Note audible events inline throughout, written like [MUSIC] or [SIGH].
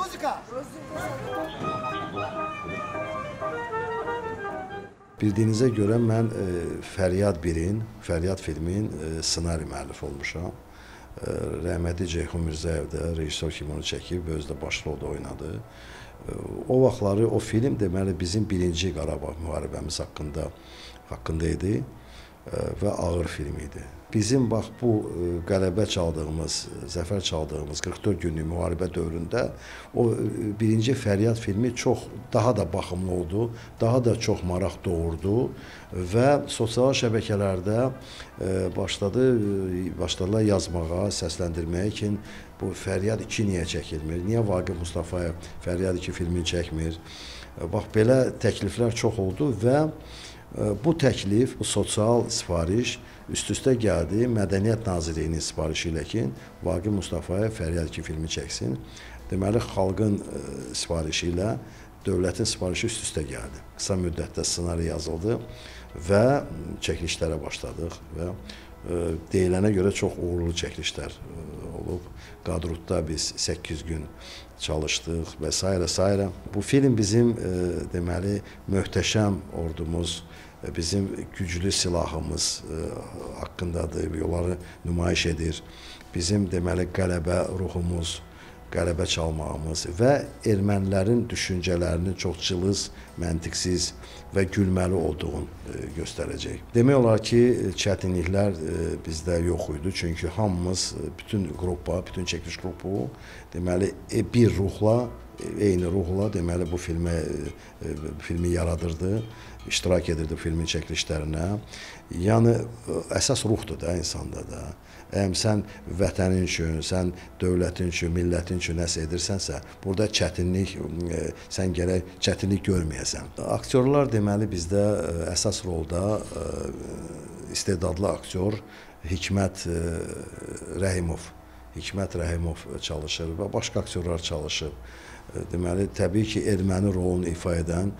Muzika. Bildiyinizə görə mən e, Fəryad 1-in, Fəryad filmin e, ssenari müəllifi olmuşam. E, rəhmətli Ceyhun Mirzəyev də rejissor kimi onu çəkib, özü də baş rolda oynadı. E, o vaxtları o film deməli bizim birinci Qarabağ müharibəmiz haqqında haqqında idi və ağır film idi. Bizim bax bu e, qələbə çaldığımız, zəfər çaldığımız 44 günlük müharibə dövründə o e, birinci Fəryad filmi çox daha da baxımlı oldu, daha da çox maraq doğurdu və sosial şəbəkələrdə e, başladı başladılar yazmağa, səsləndirməyə ki, bu Fəryad 2 niyə çəkilmir? Niyə Vaqif Mustafayev Fəryad 2 filmini çəkmir? Bax belə təkliflər çox oldu və bu təklif, sosial sifariş üst-üstə gəldi Mədəniyyət Nazirliyinin sifarişi ilə ki, Vaqif Mustafayev Fəryad 2 filmi çəksin. Deməli, xalqın sifarişi ilə dövlətin sifarişi üst-üstə gəldi. Qısa müddətdə ssenari yazıldı və çəkilişlərə başladıq və deyilənə görə çox uğurlu çəkilişlər olub. Qadrutda biz 8 gün çalışdıq və s. s. Bu film bizim deməli möhtəşəm ordumuz bizim güclü silahımız haqqındadır, onları nümayiş edir. Bizim deməli qələbə ruhumuz, qələbə çalmağımız və ermənilərin düşüncələrinin çox cılız, məntiqsiz və gülməli olduğunu göstərəcək. Demək olar ki, çətinliklər bizdə yox idi, çünki hamımız bütün qrupa, bütün çəkiliş qrupu deməli bir ruhla eyni ruhla deməli bu filmə filmi yaradırdı, iştirak edirdi filmin çəkilişlərinə. Yəni əsas ruhdur da insanda da. Əgər sən vətənin üçün, sən dövlətin üçün, millətin üçün nəsə edirsənsə, burada çətinlik sən gərək çətinlik görməyəsən. Aktyorlar deməli bizdə əsas rolda istedadlı aktyor Hikmət Rəhimov Hikmət Rəhimov çalışır və başqa aktyorlar çalışıb. Deməli, təbii ki, erməni rolunu ifa edən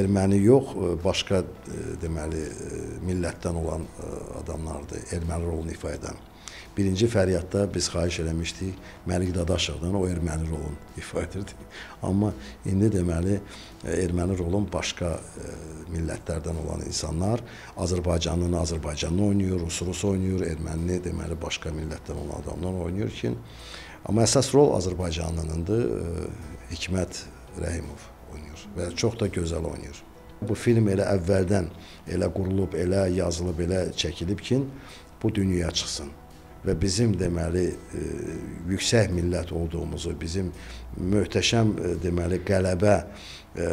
erməni yox, başqa deməli millətdən olan adamlardır, erməni rolunu ifa edən. Birinci Fəryadda biz xahiş eləmişdik Məlik Dadaşovdan, o erməni rolunu ifa edirdi. [LAUGHS] Amma indi deməli erməni rolun başqa millətlərdən olan insanlar Azərbaycanlını Azərbaycanlı oynayır, Rus Rus oynayır, ermənini deməli başqa millətdən olan adamlar oynayır ki, amma əsas rol Azərbaycanlınındır, Hikmət Rəhimov oynayır və çox da gözəl oynayır. Bu film elə əvvəldən elə qurulub, elə yazılıb, elə çəkilib ki, bu dünyaya çıxsın və bizim deməli e, yüksək millət olduğumuzu, bizim möhtəşəm e, deməli qələbə e,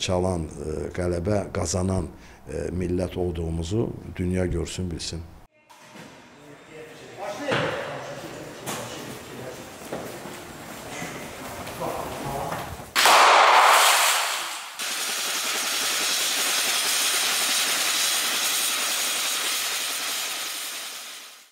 çalan, qələbə qazanan millət olduğumuzu dünya görsün, bilsin.